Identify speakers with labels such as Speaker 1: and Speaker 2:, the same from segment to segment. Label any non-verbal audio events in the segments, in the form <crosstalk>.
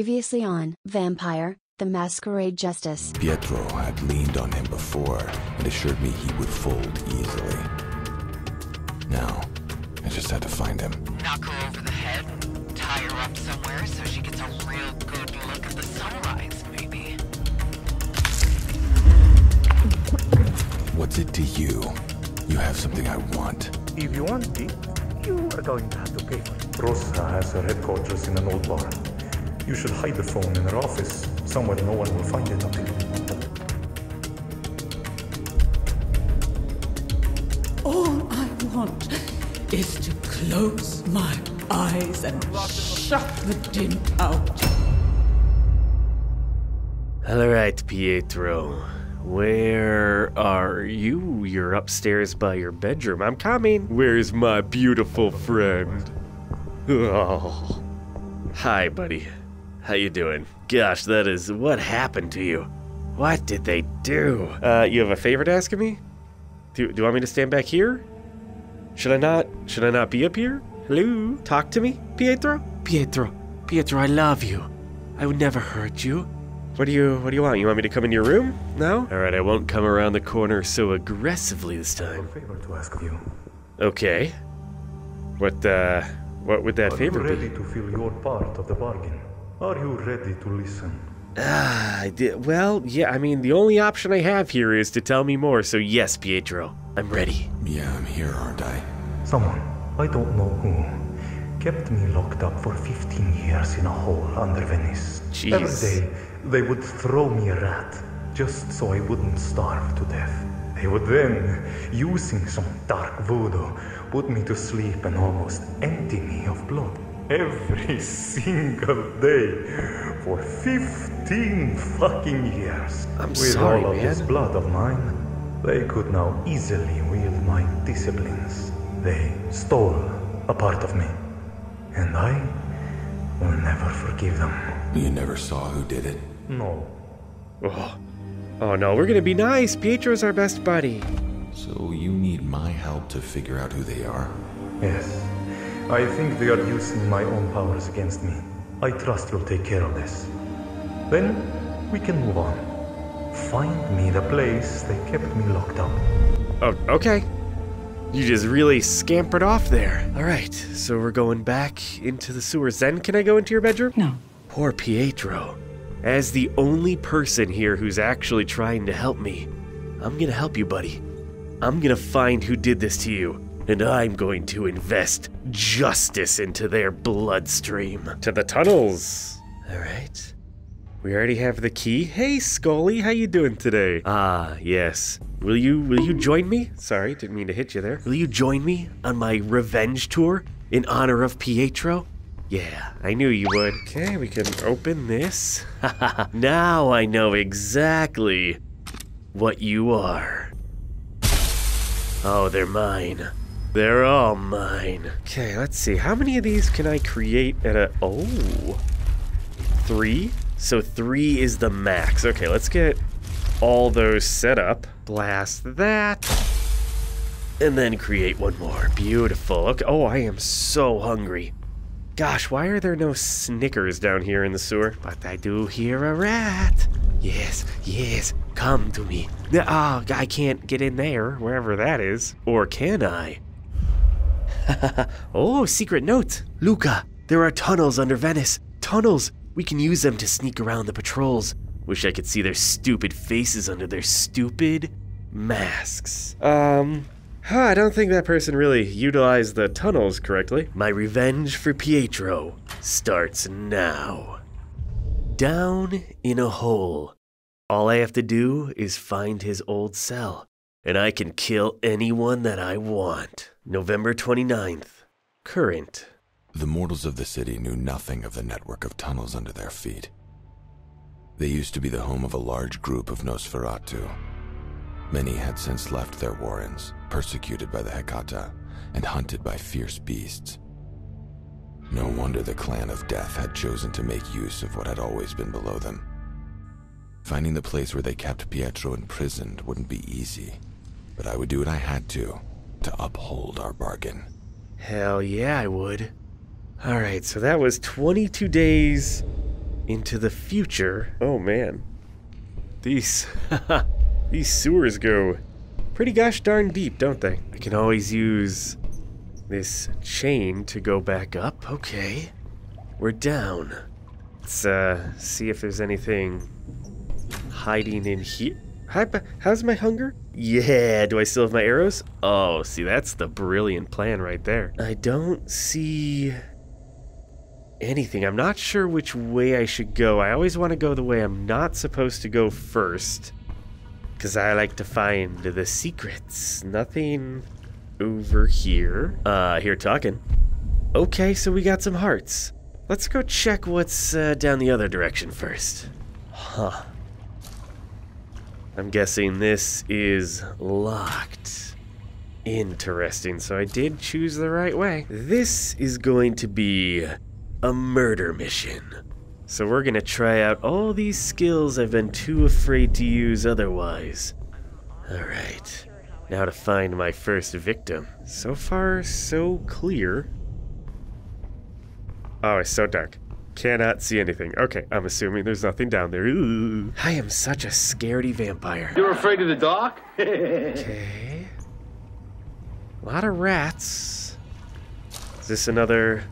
Speaker 1: Previously on Vampire, the Masquerade Justice.
Speaker 2: Pietro had leaned on him before and assured me he would fold easily. Now, I just had to find him.
Speaker 3: Knock her over the head, tie her up somewhere so she gets a real good look at the sunrise, maybe.
Speaker 2: What's it to you? You have something I want.
Speaker 4: If you want it, you are going to have to pay for it. Rosa has her headquarters in an old barn. You should hide the phone in her office, somewhere no one will find it until.
Speaker 5: All I want is to close my eyes and shut the dint out.
Speaker 6: All right, Pietro. Where are you? You're upstairs by your bedroom. I'm coming. Where's my beautiful friend? <laughs> Oh. Hi, buddy. How you doing? Gosh, that is what happened to you. What did they do? Uh, you have a favor to ask of me? Do, do you want me to stand back here? Should I not? Should I not be up here? Hello? Talk to me, Pietro? Pietro, Pietro, I love you. I would never hurt you. What do you What do you want? You want me to come in your room? No. All right, I won't come around the corner so aggressively this
Speaker 4: A
Speaker 6: time.
Speaker 4: favor to ask of you.
Speaker 6: Okay. What uh, What would that
Speaker 4: Are
Speaker 6: favor
Speaker 4: you ready
Speaker 6: be?
Speaker 4: to fill your part of the bargain? Are you ready to listen?
Speaker 6: Ah, I did, well, yeah. I mean, the only option I have here is to tell me more. So yes, Pietro, I'm ready.
Speaker 2: Yeah, I'm here, aren't I?
Speaker 4: Someone, I don't know who, kept me locked up for 15 years in a hole under Venice.
Speaker 6: Jeez.
Speaker 4: Every day, they would throw me a rat, just so I wouldn't starve to death. They would then, using some dark voodoo, put me to sleep and almost empty me of blood. Every single day for 15 fucking years.
Speaker 6: I'm
Speaker 4: With
Speaker 6: sorry,
Speaker 4: all of
Speaker 6: man.
Speaker 4: this blood of mine, they could now easily wield my disciplines. They stole a part of me, and I will never forgive them.
Speaker 2: You never saw who did it.
Speaker 4: No.
Speaker 6: Oh, oh no, we're gonna be nice. Pietro's our best buddy.
Speaker 2: So you need my help to figure out who they are?
Speaker 4: Yes. I think they are using my own powers against me. I trust you'll take care of this. Then we can move on. Find me the place they kept me locked up.
Speaker 6: Oh, okay. You just really scampered off there. All right, so we're going back into the sewers. Then, can I go into your bedroom?
Speaker 5: No.
Speaker 6: Poor Pietro. As the only person here who's actually trying to help me, I'm gonna help you, buddy. I'm gonna find who did this to you, and I'm going to invest justice into their bloodstream. To the tunnels. All right. We already have the key. Hey, Scully, how you doing today? Ah, yes. Will you will you join me? Sorry, didn't mean to hit you there. Will you join me on my revenge tour in honor of Pietro? Yeah, I knew you would. Okay, we can open this. <laughs> now I know exactly what you are. Oh, they're mine. They're all mine. Okay, let's see. How many of these can I create at a. Oh. Three? So three is the max. Okay, let's get all those set up. Blast that. And then create one more. Beautiful. Okay. Oh, I am so hungry. Gosh, why are there no Snickers down here in the sewer? But I do hear a rat. Yes, yes, come to me. Ah, I can't get in there, wherever that is. Or can I? <laughs> oh, secret note. Luca, there are tunnels under Venice. Tunnels. We can use them to sneak around the patrols. Wish I could see their stupid faces under their stupid masks. Um, huh, I don't think that person really utilized the tunnels correctly. My revenge for Pietro starts now. Down in a hole. All I have to do is find his old cell, and I can kill anyone that I want. November 29th. Current.
Speaker 2: The mortals of the city knew nothing of the network of tunnels under their feet. They used to be the home of a large group of Nosferatu. Many had since left their warrens, persecuted by the Hecata and hunted by fierce beasts. No wonder the clan of death had chosen to make use of what had always been below them. Finding the place where they kept Pietro imprisoned wouldn't be easy, but I would do what I had to to uphold our bargain.
Speaker 6: Hell yeah, I would. Alright, so that was 22 days into the future. Oh man. These <laughs> these sewers go pretty gosh darn deep, don't they? I can always use this chain to go back up. Okay. We're down. Let's uh see if there's anything hiding in here. Hi, how's my hunger? Yeah, do I still have my arrows? Oh, see, that's the brilliant plan right there. I don't see anything. I'm not sure which way I should go. I always want to go the way I'm not supposed to go first. Because I like to find the secrets. Nothing over here. Uh, here talking. Okay, so we got some hearts. Let's go check what's uh, down the other direction first. Huh. I'm guessing this is locked. Interesting, so I did choose the right way. This is going to be a murder mission. So we're gonna try out all these skills I've been too afraid to use otherwise. Alright, now to find my first victim. So far, so clear. Oh, it's so dark. Cannot see anything. Okay, I'm assuming there's nothing down there. Ooh. I am such a scaredy vampire.
Speaker 7: You're afraid of the dark? <laughs>
Speaker 6: Okay. A lot of rats. Is this another...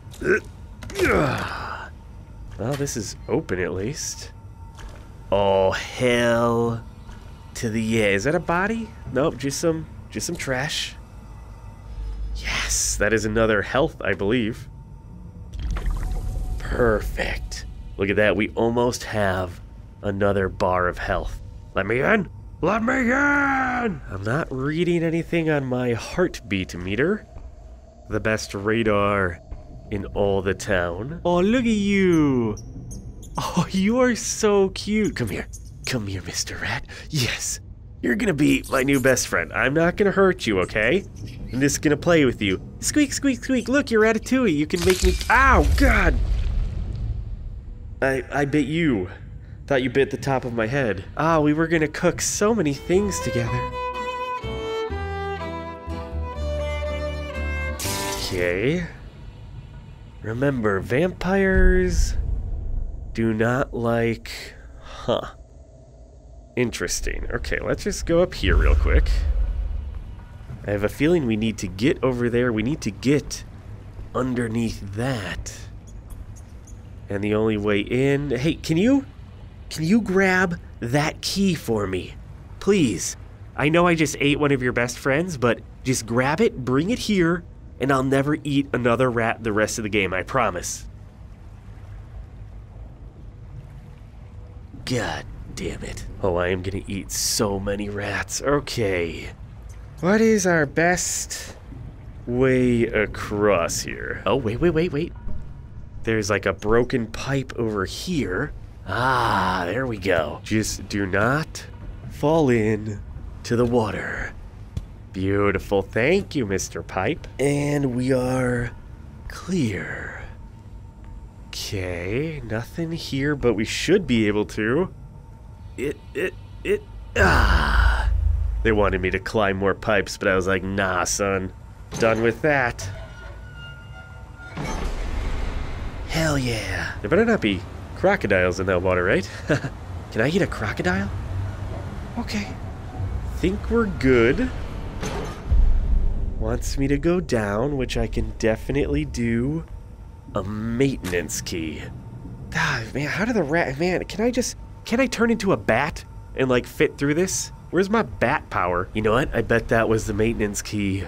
Speaker 6: Well, this is open at least. Oh, hell to the yeah. Is that a body? Nope, just some, just some trash. Yes, that is another health, I believe. Perfect. Look at that. We almost have another bar of health. Let me in. Let me in. I'm not reading anything on my heartbeat meter. The best radar in all the town. Oh, look at you. Oh, you are so cute. Come here. Come here, Mr. Rat. Yes. You're gonna be my new best friend. I'm not gonna hurt you, okay? I'm just gonna play with you. Squeak, squeak, squeak. Look, you're at a Ratatouille. You can make me. Ow, God. I, I bit you. Thought you bit the top of my head. Ah, we were gonna cook so many things together. Okay. Remember, vampires do not like... Huh. Interesting. Okay, let's just go up here real quick. I have a feeling we need to get over there. We need to get underneath that. And the only way in... Hey, can you... Can you grab that key for me? Please. I know I just ate one of your best friends, but just grab it, bring it here, and I'll never eat another rat the rest of the game, I promise. God damn it. Oh, I am gonna eat so many rats. Okay. What is our best way across here? Oh, wait, wait, wait, wait. There's like a broken pipe over here. Ah, there we go. Just do not fall in to the water. Beautiful. Thank you, Mr. Pipe. And we are clear. Okay, nothing here, but we should be able to. It, it, it, ah. They wanted me to climb more pipes, but I was like, nah, son. Done with that. Hell yeah. There better not be crocodiles in that water, right? <laughs> Can I eat a crocodile? Okay. Think we're good. Wants me to go down, which I can definitely do. A maintenance key. Ah, man, how do the rat... Man, can I just... Can I turn into a bat and, like, fit through this? Where's my bat power? You know what? I bet that was the maintenance key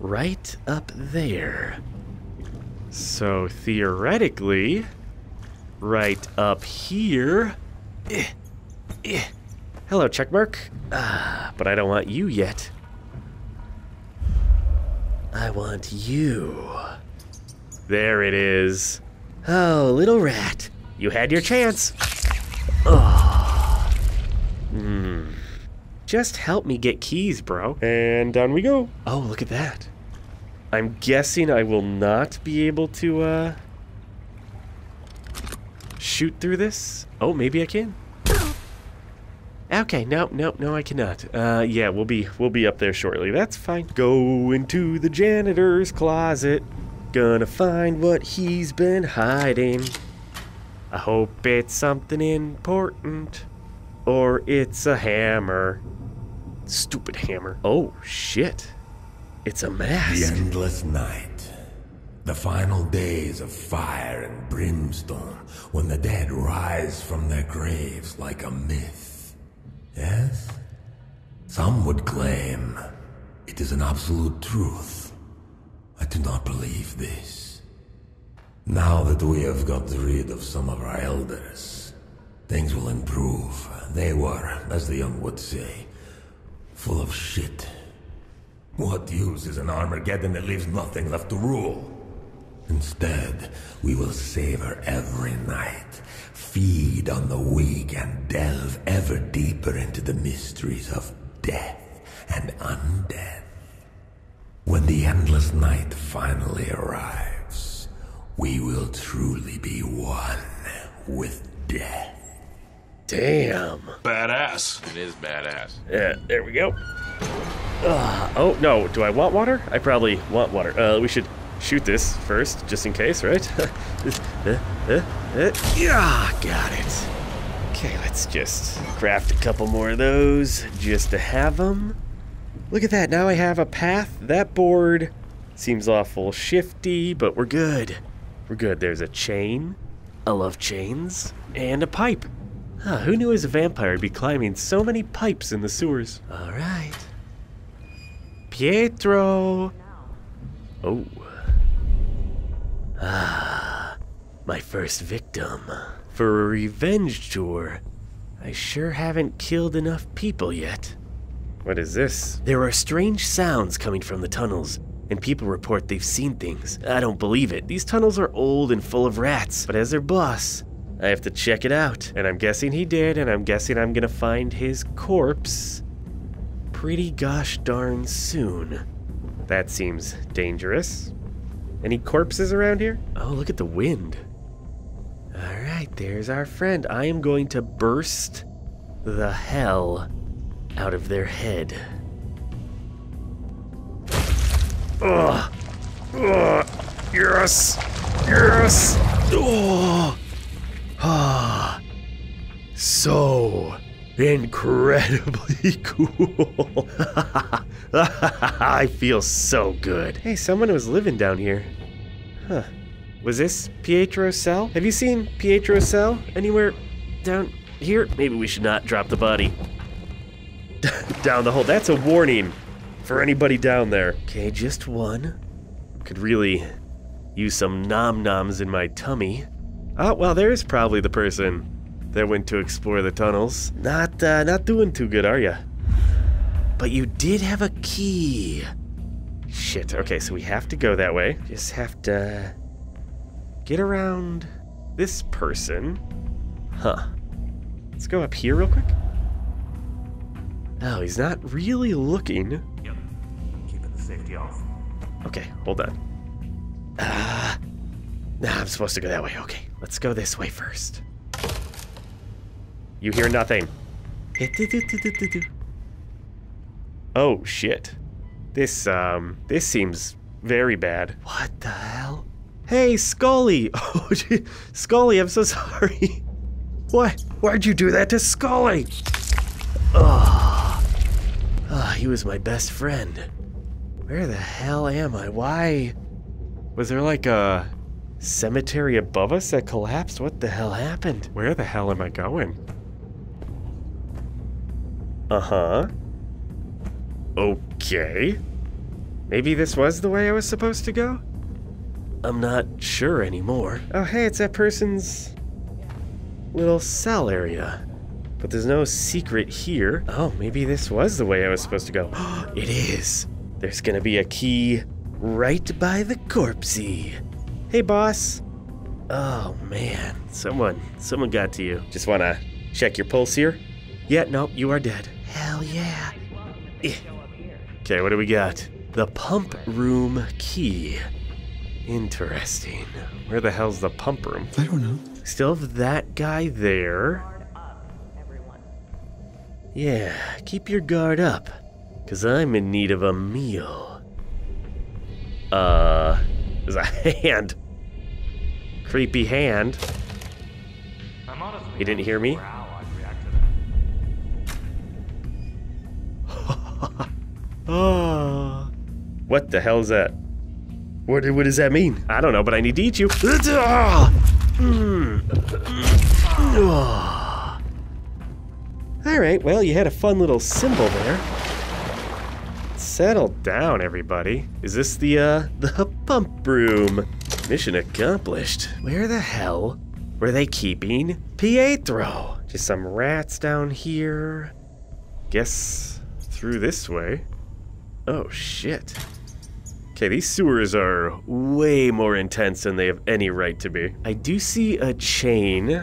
Speaker 6: right up there. So theoretically, right up here. Eh, eh. Hello, checkmark. Ah, but I don't want you yet. I want you. There it is. Oh, little rat. You had your chance. Oh. Hmm. Just help me get keys, bro. And down we go. Oh, look at that. I'm guessing I will not be able to, uh... Shoot through this? Oh, maybe I can. Okay, no, no, no, I cannot. Uh, yeah, we'll be, we'll be up there shortly. That's fine. Go into the janitor's closet. Gonna find what he's been hiding. I hope it's something important. Or it's a hammer. Stupid hammer. Oh, shit. It's a mask.
Speaker 7: The endless night. The final days of fire and brimstone when the dead rise from their graves like a myth. Yes? Some would claim it is an absolute truth. I do not believe this. Now that we have got rid of some of our elders, things will improve. They were, as the young would say, full of shit. What use is an Armageddon that leaves nothing left to rule? Instead, we will savor every night, feed on the weak, and delve ever deeper into the mysteries of death and undeath. When the endless night finally arrives, we will truly be one with death.
Speaker 6: Damn.
Speaker 8: Badass. It is badass.
Speaker 6: Yeah, there we go. Uh, oh, no. Do I want water? I probably want water. Uh, we should shoot this first, just in case, right? uh, <laughs> uh, yeah, got it. Okay, let's just craft a couple more of those just to have them. Look at that. Now I have a path. That board seems awful shifty, but we're good. We're good. There's a chain. I love chains. And a pipe. Huh, who knew as a vampire would be climbing so many pipes in the sewers? All right. Pietro. Oh. Ah, my first victim. For a revenge tour, I sure haven't killed enough people yet. What is this? There are strange sounds coming from the tunnels, and people report they've seen things. I don't believe it. These tunnels are old and full of rats, but as their boss, I have to check it out. And I'm guessing he did, and I'm guessing I'm gonna find his corpse pretty gosh darn soon. That seems dangerous. Any corpses around here? Oh, look at the wind. All right, there's our friend. I am going to burst the hell out of their head. Ugh. Ugh. Yes. Yes. Oh. Ah. So incredibly <laughs> cool. <laughs> I feel so good. Hey, someone was living down here. Huh. Was this Pietro's cell? Have you seen Pietro's cell anywhere down here? Maybe we should not drop the body <laughs> down the hole. That's a warning for anybody down there. Okay, just one. Could really use some nom noms in my tummy. Oh, well, there's probably the person that went to explore the tunnels. Not, uh, not doing too good, are ya? But you did have a key. Shit. Okay, so we have to go that way. Just have to get around this person. Huh. Let's go up here real quick. Oh, he's not really looking.
Speaker 4: Yep. Keeping the safety off.
Speaker 6: Okay, hold on. Ah. nah, I'm supposed to go that way. Okay, let's go this way first. You hear nothing. Oh shit. This um this seems very bad. What the hell? Hey, Scully! <laughs> Oh, gee, Scully, I'm so sorry. What? Why'd you do that to Scully? Oh. oh, he was my best friend. Where the hell am I? Why? Was there like a cemetery above us that collapsed? What the hell happened? Where the hell am I going? Uh huh. Okay. Maybe this was the way I was supposed to go? I'm not sure anymore. Oh, hey, it's that person's little cell area. But there's no secret here. Oh, maybe this was the way I was supposed to go. <gasps> it is. There's gonna be a key right by the corpsey. Hey, boss. Oh, man. Someone, someone got to you. Just wanna check your pulse here? Yeah, nope, you are dead. Hell yeah. Okay, what do we got? The pump room key. Interesting. Where the hell's the pump room?
Speaker 9: I don't know.
Speaker 6: Still have that guy there. Yeah, keep your guard up, because I'm in need of a meal. Uh, there's <laughs> a hand. Creepy hand. He didn't hear me? Oh. What the hell is that? What, what does that mean? I don't know, but I need to eat you. Alright, well, you had a fun little symbol there. Settle down, everybody. Is this the, uh, the pump room? Mission accomplished. Where the hell were they keeping Pietro? Just some rats down here. Guess through this way. Oh, shit. Okay, these sewers are way more intense than they have any right to be. I do see a chain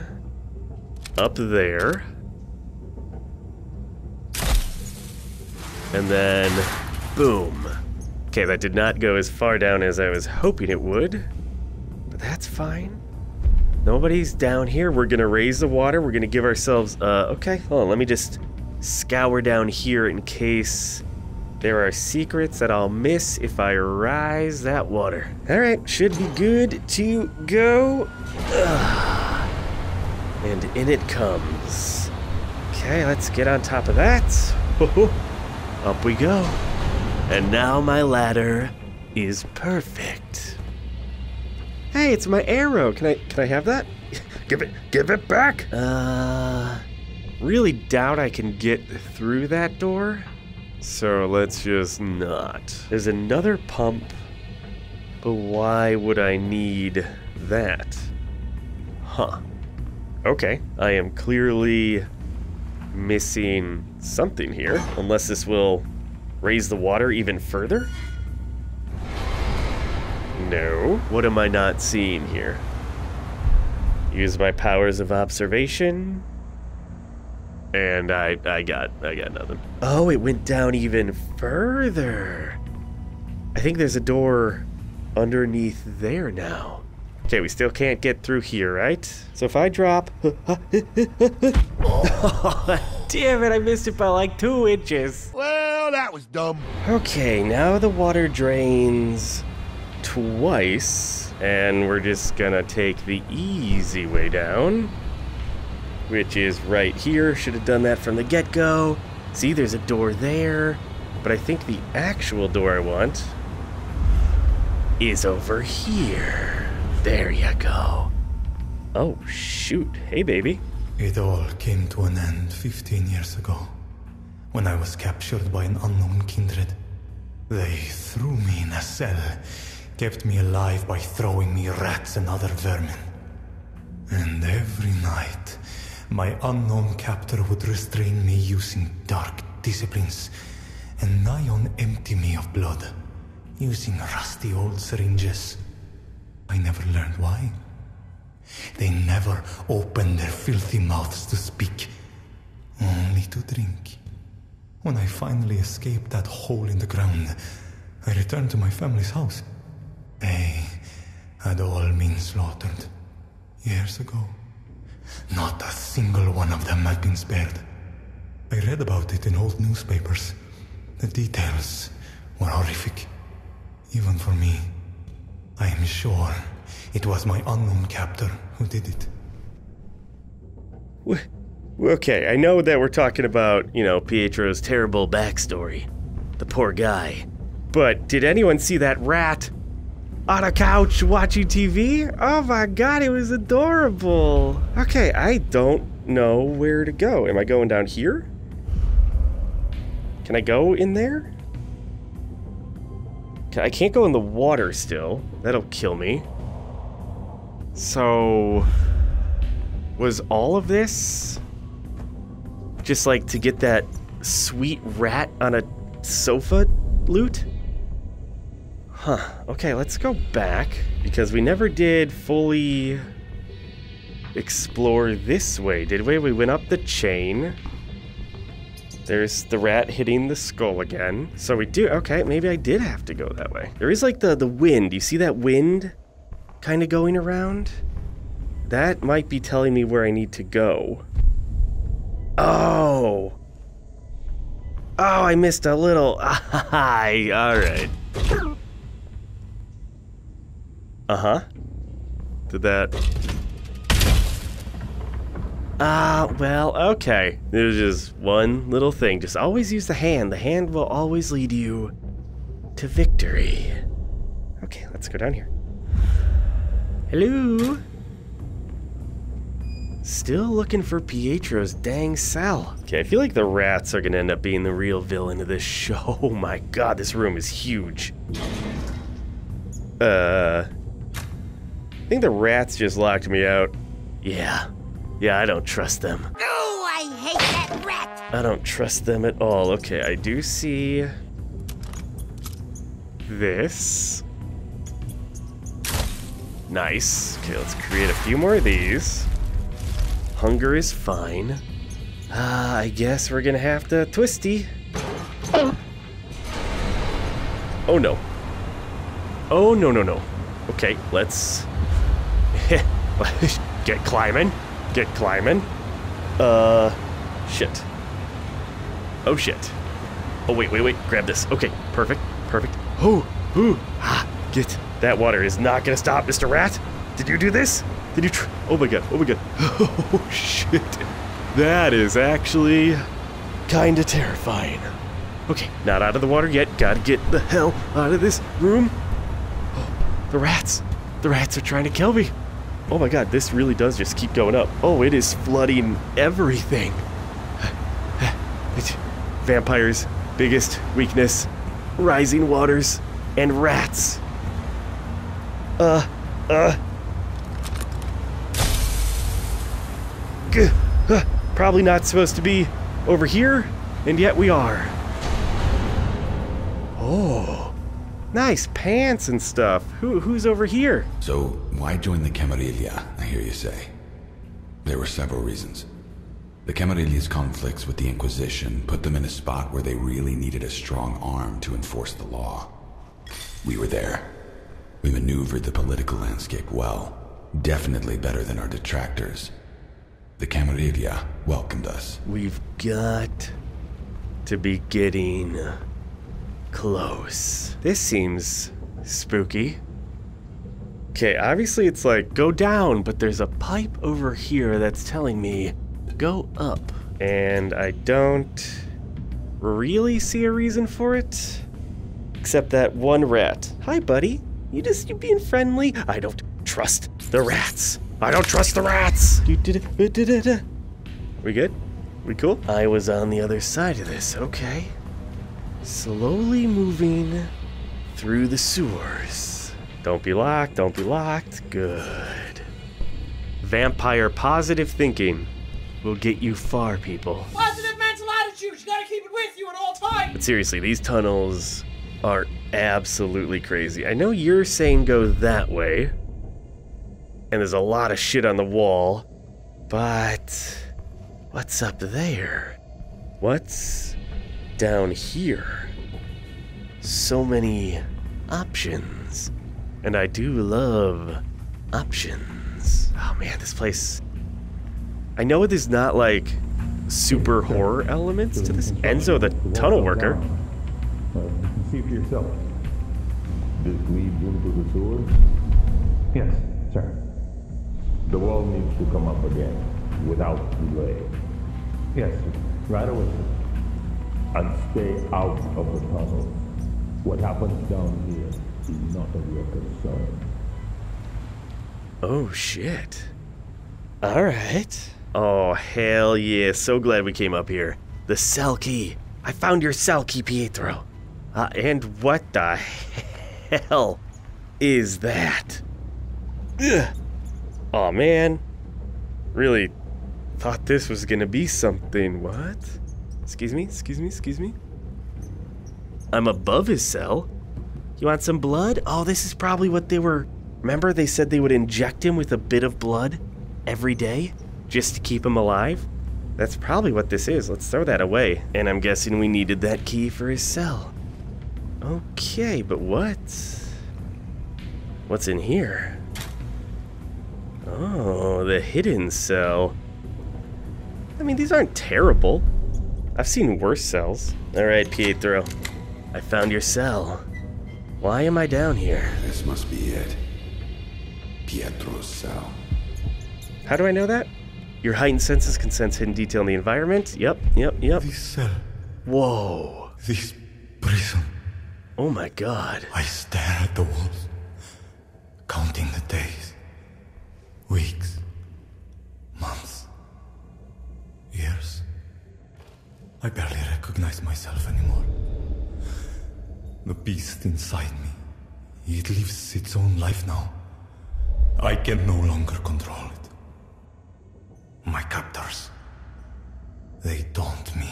Speaker 6: up there. And then, boom. Okay, that did not go as far down as I was hoping it would. But that's fine. Nobody's down here. We're gonna raise the water. We're gonna give ourselves, uh, okay, hold on. Let me just scour down here in case there are secrets that I'll miss if I rise that water. All right, should be good to go. <sighs> And in it comes. Okay, let's get on top of that. <laughs> Up we go. And now my ladder is perfect. Hey, it's my arrow. Can I can I have that? <laughs> give it give it back. Uh really doubt I can get through that door. So let's just not. There's another pump. But why would I need that? Huh. Okay, I am clearly missing something here, unless this will raise the water even further? No. What am I not seeing here? Use my powers of observation. And I I got I got nothing. Oh, it went down even further. I think there's a door underneath there now. Okay, we still can't get through here, right? So if I drop... oh, <laughs> <laughs> damn it, I missed it by like two inches.
Speaker 9: Well, that was dumb.
Speaker 6: Okay, now the water drains twice, and we're just gonna take the easy way down, which is right here. Should have done that from the get-go. See, there's a door there, but I think the actual door I want is over here. There you go. Oh, shoot. Hey, baby.
Speaker 4: It all came to an end 15 years ago, when I was captured by an unknown kindred. They threw me in a cell, kept me alive by throwing me rats and other vermin. And every night, my unknown captor would restrain me using dark disciplines, and nigh on empty me of blood, using rusty old syringes. I never learned why. They never opened their filthy mouths to speak, only to drink. When I finally escaped that hole in the ground, I returned to my family's house. They had all been slaughtered years ago. Not a single one of them had been spared. I read about it in old newspapers. The details were horrific, even for me. I am sure it was my unknown captor who did it.
Speaker 6: Okay, I know that we're talking about, you know, Pietro's terrible backstory. The poor guy. But did anyone see that rat on a couch watching TV? Oh my god, it was adorable. Okay, I don't know where to go. Am I going down here? Can I go in there? I can't go in the water still. That'll kill me. So... Was all of this... Just like to get that sweet rat on a sofa loot? Huh. Okay, let's go back. Because we never did fully explore this way, did we? We went up the chain. There's the rat hitting the skull again. So we do, okay, maybe I did have to go that way. There is like the, the wind. You see that wind kind of going around? That might be telling me where I need to go. Oh. Oh, I missed a little. <laughs> All right. Uh-huh. Did that... Ah, well, okay. There's just one little thing. Just always use the hand. The hand will always lead you to victory. Okay, let's go down here. Hello? Still looking for Pietro's dang cell. Okay, I feel like the rats are gonna end up being the real villain of this <laughs> show. Oh my god, this room is huge. Uh. I think the rats just locked me out. Yeah. Yeah, I don't trust them.
Speaker 9: Oh, I hate that rat!
Speaker 6: I don't trust them at all. Okay, I do see this. Nice. Okay, let's create a few more of these. Hunger is fine. Uh, I guess we're gonna have to twisty. Oh no. Oh no no no. Okay, let's <laughs> get climbing. Get climbing. Uh, shit. Oh shit. Oh wait, wait, wait. Grab this. Okay, perfect, perfect. Oh, ooh, ah, get. That water is not gonna stop, Mr. Rat. Did you do this? Did you? Tr- oh my god. Oh my god. <laughs> Oh shit. That is actually kinda terrifying. Okay, not out of the water yet. Gotta get the hell out of this room. Oh, <gasps> the rats. The rats are trying to kill me. Oh my god, this really does just keep going up. Oh, it is flooding everything. <sighs> Vampires' biggest weakness rising waters and rats. Uh, uh. G- <sighs> uh, probably not supposed to be over here, and yet we are. Oh, nice pants and stuff. Who, who's over here?
Speaker 2: So, why join the Camarilla, I hear you say? There were several reasons. The Camarilla's conflicts with the Inquisition put them in a spot where they really needed a strong arm to enforce the law. We were there. We maneuvered the political landscape well. Definitely better than our detractors. The Camarilla welcomed us.
Speaker 6: We've got to be getting close. This seems spooky. Okay, obviously it's like go down, but there's a pipe over here that's telling me go up. And I don't really see a reason for it. Except that one rat. Hi, buddy. You just you being friendly? I don't trust the rats. I don't trust the rats. We good? We cool? I was on the other side of this, okay. Slowly moving through the sewers. Don't be locked, don't be locked. Good. Vampire positive thinking will get you far, people.
Speaker 10: Positive mental attitude. You gotta keep it with you at all times.
Speaker 6: But seriously, these tunnels are absolutely crazy. I know you're saying go that way, and there's a lot of shit on the wall, but what's up there? What's down here? So many options. And I do love options. Oh man, this place. I know it is not like super horror elements to this. Enzo, the tunnel worker.
Speaker 7: See for yourself. This leads into the sewers.
Speaker 4: Yes, sir.
Speaker 7: The wall needs to come up again, without delay.
Speaker 4: Yes. Right away.
Speaker 7: And stay out of the tunnel. What happens down here is not of your concern.
Speaker 6: Oh shit. Alright. Oh hell yeah, so glad we came up here. The cell key. I found your cell key, Pietro. Uh, and what the hell is that? Ugh. Oh man. Really thought this was gonna be something. What? Excuse me, excuse me, excuse me. I'm above his cell. You want some blood? Oh, this is probably what they were. Remember, they said they would inject him with a bit of blood every day just to keep him alive? That's probably what this is. Let's throw that away. And I'm guessing we needed that key for his cell. Okay, but what? What's in here? Oh, the hidden cell. I mean, these aren't terrible. I've seen worse cells. Alright, Pietro. I found your cell. Why am I down here?
Speaker 2: This must be it. Pietro's cell.
Speaker 6: How do I know that? Your heightened senses can sense hidden detail in the environment. Yep, yep, yep.
Speaker 4: This cell,
Speaker 6: Whoa.
Speaker 4: this prison.
Speaker 6: Oh my god.
Speaker 4: I stare at the walls, counting the days, weeks, months, years. I barely recognize myself anymore. The beast inside me, it lives its own life now. I can no longer control it. My captors, they taunt me.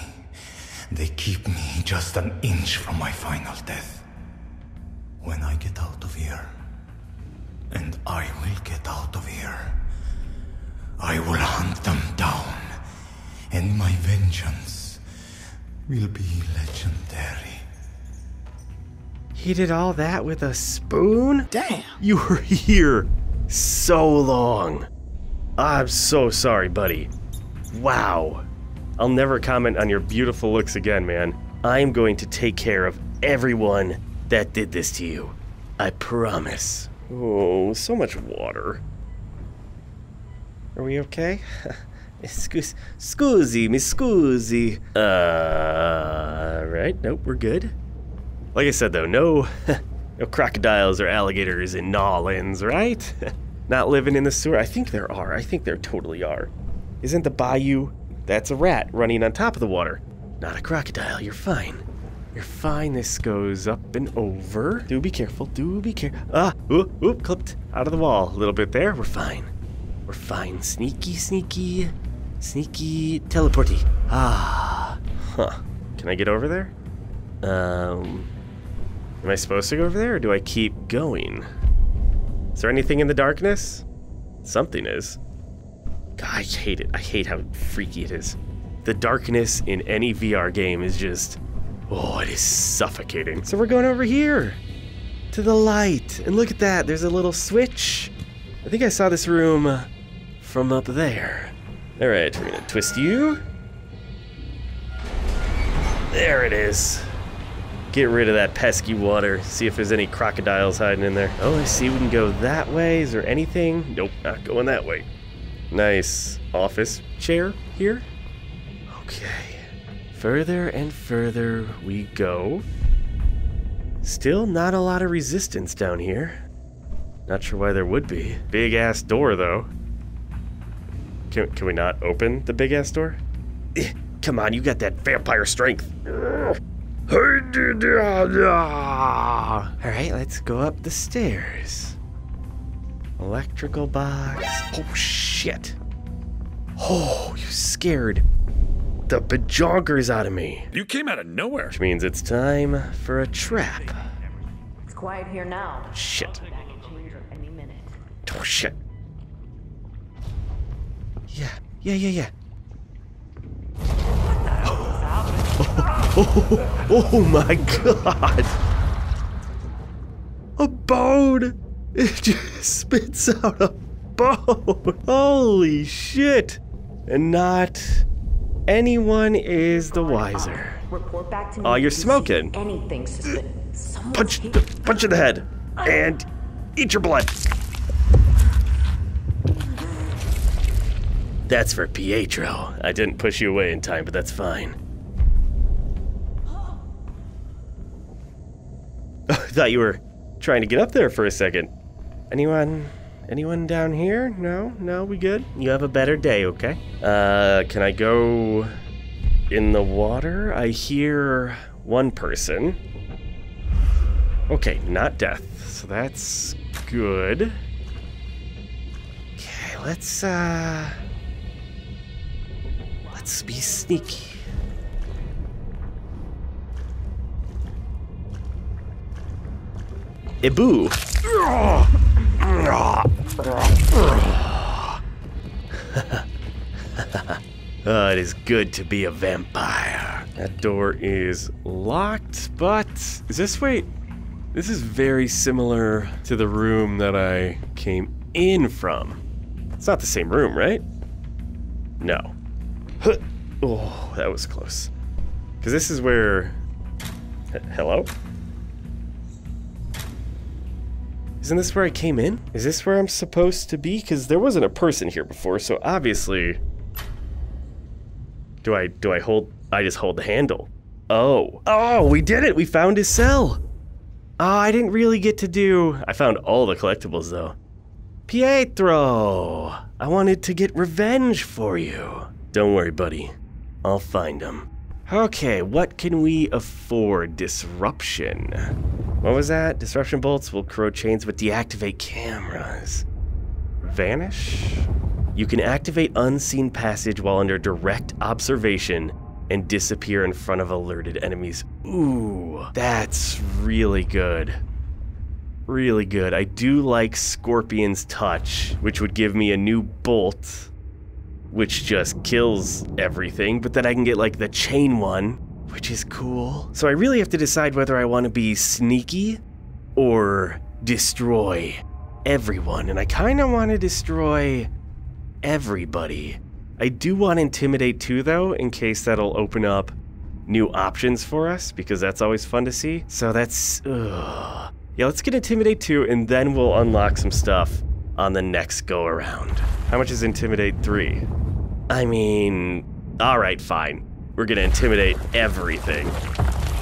Speaker 4: They keep me just an inch from my final death. When I get out of here, and I will get out of here, I will hunt them down, and my vengeance will be legendary.
Speaker 6: He did all that with a spoon?
Speaker 11: Damn.
Speaker 6: You were here so long. I'm so sorry, buddy. Wow. I'll never comment on your beautiful looks again, man. I'm going to take care of everyone that did this to you. I promise. Oh, so much water. Are we okay? <laughs> Excuse, scusi, mi scusi. Uh, right? Nope, we're good. Like I said though, no, <laughs> no crocodiles or alligators in Nolans, right? <laughs> Not living in the sewer. I think there are. I think there totally are. Isn't the bayou? That's a rat running on top of the water. Not a crocodile. You're fine. You're fine. This goes up and over. Do be careful. Do be careful. Ah, oop, oop, clipped out of the wall a little bit there. We're fine. We're fine. Sneaky, sneaky, sneaky, teleporty. Ah, huh. Can I get over there? Um, am I supposed to go over there or do I keep going? Is there anything in the darkness? Something is. God, I hate it. I hate how freaky it is. The darkness in any VR game is just, oh, it is suffocating. So we're going over here to the light. And look at that, there's a little switch. I think I saw this room from up there. All right, we're gonna twist you. There it is. Get rid of that pesky water. See if there's any crocodiles hiding in there. Oh, I see we can go that way. Is there anything? Nope, not going that way. Nice office chair here. Okay. Further and further we go. Still not a lot of resistance down here. Not sure why there would be. Big ass door though. Can, can we not open the big ass door? Eh, come on, you got that vampire strength. Alright, let's go up the stairs. Electrical box. Oh shit. Oh, you scared the bajonkers out of me.
Speaker 8: You came out of nowhere.
Speaker 6: Which means it's time for a trap.
Speaker 12: It's quiet here now.
Speaker 6: Shit.
Speaker 12: Back in changer any minute.
Speaker 6: Oh shit. Yeah, yeah, yeah, yeah. Oh, <laughs> oh, oh my god! A bone! It just spits out a bone! Holy shit! And not anyone is the wiser.
Speaker 12: Report back to me.
Speaker 6: Oh,
Speaker 12: if
Speaker 6: you're smoking.
Speaker 12: Anything suspicious.
Speaker 6: Punch, the, punch in the head, and eat your blood. That's for Pietro. I didn't push you away in time, but that's fine. <laughs> I thought you were trying to get up there for a second. Anyone anyone down here? No? No, we good? You have a better day, okay? Uh can I go in the water? I hear one person. Okay, not death. So that's good. Okay, let's uh let's be sneaky. Ibu. Uh, <laughs> it is good to be a vampire. That door is locked, but is this wait? This is very similar to the room that I came in from. It's not the same room, right? No. Oh, that was close. Because this is where. Hello? Isn't this where I came in? Is this where I'm supposed to be? Because there wasn't a person here before, so obviously Do I do I hold I just hold the handle. Oh. Oh, we did it. We found his cell. Oh, I didn't really get to do I found all the collectibles though. Pietro, I wanted to get revenge for you. Don't worry, buddy. I'll find him. Okay, what can we afford? Disruption. What was that? Disruption bolts will corrode chains but deactivate cameras. Vanish? You can activate unseen passage while under direct observation and disappear in front of alerted enemies. Ooh, that's really good. Really good. I do like Scorpion's Touch, which would give me a new bolt, which just kills everything, but then I can get like the chain one, which is cool. So I really have to decide whether I want to be sneaky or destroy everyone, and I kind of want to destroy everybody. I do want to intimidate too, though, in case that'll open up new options for us, because that's always fun to see. So that's. Ugh. Yeah, let's get Intimidate 2, and then we'll unlock some stuff on the next go around. How much is Intimidate 3? I mean, alright, fine. We're gonna intimidate everything.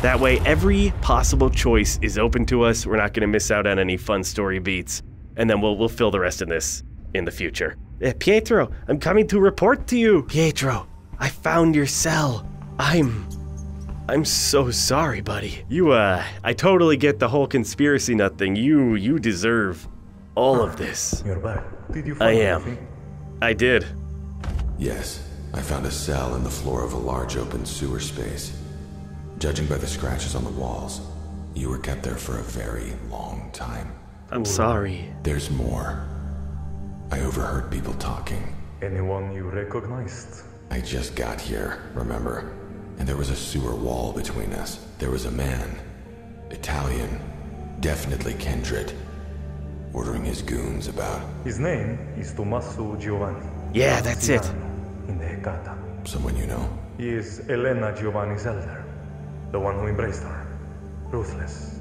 Speaker 6: That way, every possible choice is open to us. We're not gonna miss out on any fun story beats. And then we'll, we'll fill the rest in this in the future. Eh, Pietro, I'm coming to report to you. Pietro, I found your cell. I'm I'm so sorry, buddy. You, uh, I totally get the whole conspiracy nut thing. You, you deserve all of this.
Speaker 4: You're back. Did you
Speaker 6: I am.
Speaker 4: anything?
Speaker 6: I did.
Speaker 2: Yes, I found a cell in the floor of a large open sewer space. Judging by the scratches on the walls, you were kept there for a very long time.
Speaker 6: I'm sorry.
Speaker 2: There's more. I overheard people talking.
Speaker 4: Anyone you recognized?
Speaker 2: I just got here, remember? And there was a sewer wall between us. There was a man, Italian, definitely kindred, ordering his goons about.
Speaker 4: His name is Tommaso Giovanni.
Speaker 6: Yeah, that's it.
Speaker 4: In the Hecata.
Speaker 2: Someone you know?
Speaker 4: He is Elena Giovanni's elder. The one who embraced her. Ruthless.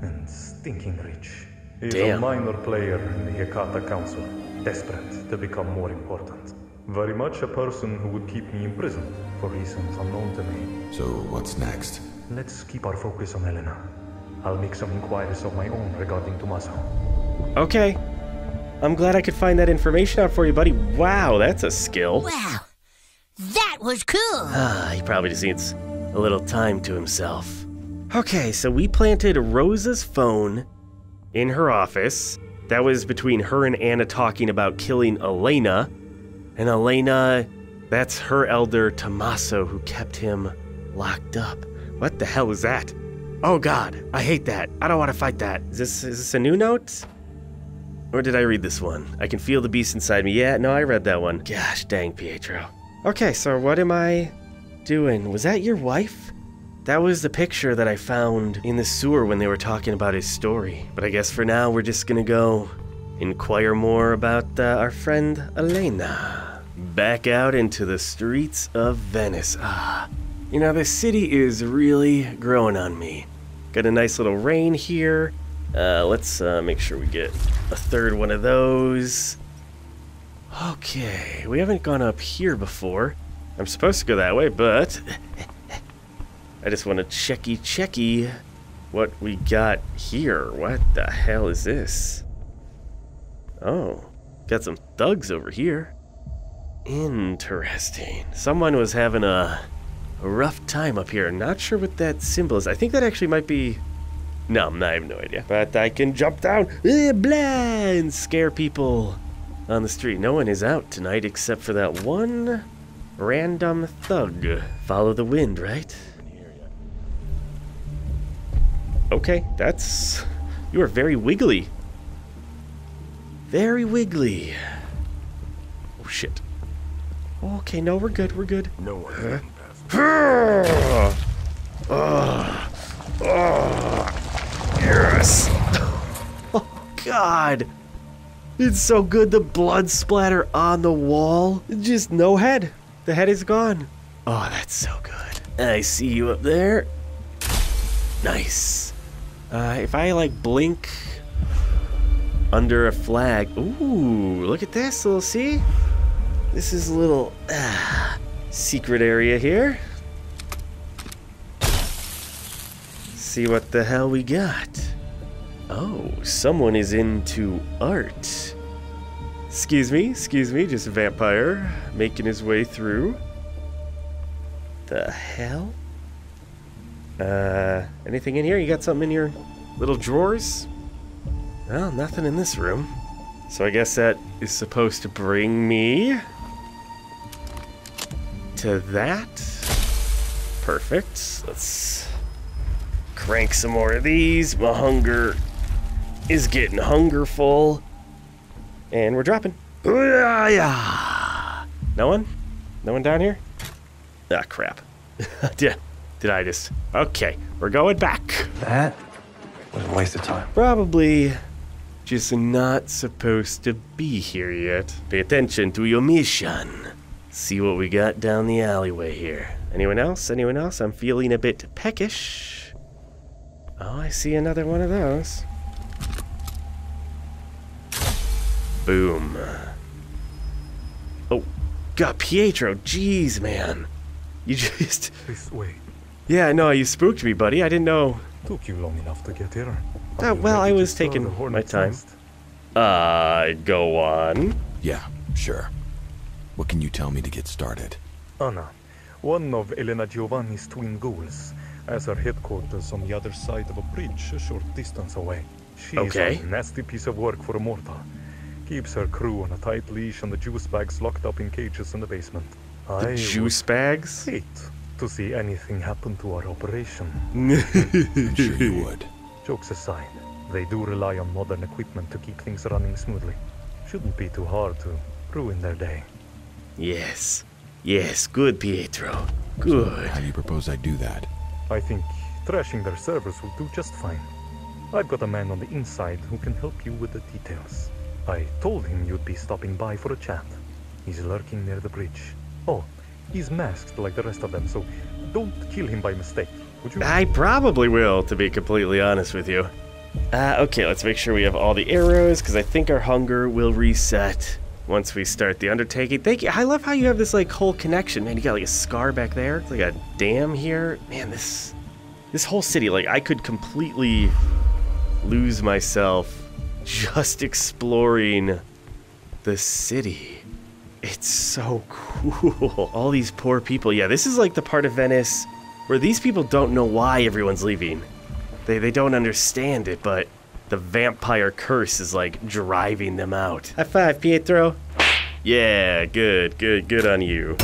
Speaker 4: And stinking rich. He is a minor player in the Hecata Council. Desperate to become more important. Very much a person who would keep me imprisoned for reasons unknown to me.
Speaker 2: So what's next?
Speaker 4: Let's keep our focus on Elena. I'll make some inquiries of my own regarding Tommaso.
Speaker 6: Okay. I'm glad I could find that information out for you, buddy. Wow, that's a skill.
Speaker 9: Wow. That was cool.
Speaker 6: Ah, <sighs> he probably just needs a little time to himself. Okay, so we planted Rosa's phone in her office. That was between her and Anna talking about killing Elena. And Elena, that's her elder Tommaso who kept him locked up. What the hell is that? Oh god, I hate that. I don't want to fight that. Is this is this a new note? Or did I read this one? I can feel the beast inside me. Yeah, no, I read that one. Gosh dang, Pietro. Okay, so what am I doing? Was that your wife? That was the picture that I found in the sewer when they were talking about his story. But I guess for now, we're just gonna go inquire more about uh, our friend Elena. Back out into the streets of Venice. Ah, you know, the city is really growing on me. Got a nice little rain here. Uh, let's uh, make sure we get a third one of those. Okay, we haven't gone up here before. I'm supposed to go that way, but <laughs> I just want to checky checky what we got here. What the hell is this? Oh, got some thugs over here. Interesting. Someone was having a, rough time up here. Not sure what that symbol is. I think that actually might be. No, I have no idea. But I can jump down, eh, blah, and scare people on the street. No one is out tonight except for that one random thug. Follow the wind, right? Okay, that's. You are very wiggly. Very wiggly. Oh shit. Okay, no, we're good, we're good.
Speaker 7: No one.
Speaker 6: Huh? <sighs> yes. Oh God, it's so good. The blood splatter on the wall. Just no head. The head is gone. Oh, that's so good. I see you up there. Nice. Uh, if I like blink under a flag. Ooh, look at this little see. This is a little ah, secret area here. See what the hell we got. Oh, someone is into art. Excuse me, excuse me, just a vampire making his way through. The hell? Uh, anything in here? You got something in your little drawers? Well, nothing in this room. So I guess that is supposed to bring me to that. Perfect. Let's crank some more of these. My hunger is getting hungerful. And we're dropping. No one? No one down here? Ah, crap. <laughs> did, did I just... Okay, we're going back.
Speaker 4: That was a waste of time.
Speaker 6: Probably just not supposed to be here yet. Pay attention to your mission. See what we got down the alleyway here. Anyone else? Anyone else? I'm feeling a bit peckish. Oh, I see another one of those. Boom. Oh, God, Pietro, jeez, man. You <laughs> just...
Speaker 4: This way.
Speaker 6: Yeah, no, you spooked me, buddy. I didn't know.
Speaker 4: Took you long enough to get here.
Speaker 6: Uh, well, I was taking my time. Uh, go on.
Speaker 2: Yeah, sure. What can you tell me to get started?
Speaker 4: Anna, one of Elena Giovanni's twin ghouls, has her headquarters on the other side of a bridge a short distance away. She's
Speaker 6: Okay.
Speaker 4: a nasty piece of work for a mortal. Keeps her crew on a tight leash and the juice bags locked up in cages in the basement.
Speaker 6: The
Speaker 4: I
Speaker 6: juice bags?
Speaker 4: would hate to see anything happen to our operation. <laughs>
Speaker 2: I'm sure you would.
Speaker 4: Jokes aside, they do rely on modern equipment to keep things running smoothly. Shouldn't be too hard to ruin their day.
Speaker 6: Yes. Yes, good, Pietro. Good.
Speaker 2: How do you propose I do that?
Speaker 4: I think trashing their servers will do just fine. I've got a man on the inside who can help you with the details. I told him you'd be stopping by for a chat. He's lurking near the bridge. Oh, he's masked like the rest of them, so don't kill him by mistake, would you?
Speaker 6: I probably will, to be completely honest with you. Uh, okay, let's make sure we have all the arrows, because I think our hunger will reset once we start the undertaking. Thank you. I love how you have this, like, whole connection. Man, you got, like, a scar back there. It's like a dam here. Man, this... This whole city, like, I could completely lose myself just exploring the city. It's so cool. <laughs> All these poor people. Yeah, this is like the part of Venice where these people don't know why everyone's leaving. They, they don't understand it, but the vampire curse is like driving them out. High five, Pietro. Yeah, good, good, good on you.